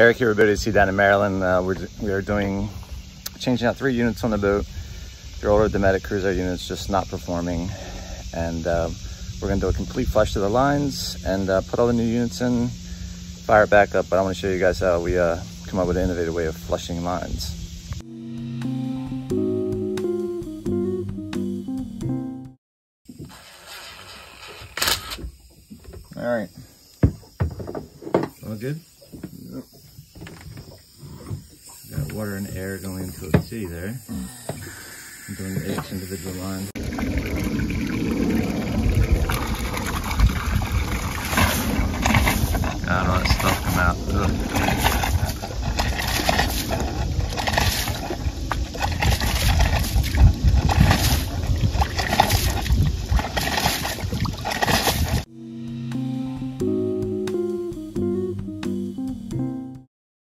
Eric here with Boat AC down in Maryland. Uh, we're, we are doing, changing out three units on the boat. They're older Dometic Cruisair units, just not performing. And uh, we're gonna do a complete flush to the lines and uh, put all the new units in, fire it back up. But I wanna show you guys how we uh, come up with an innovative way of flushing lines. All right. All good? Yep. Water and air going into a T there. I'm doing each individual line.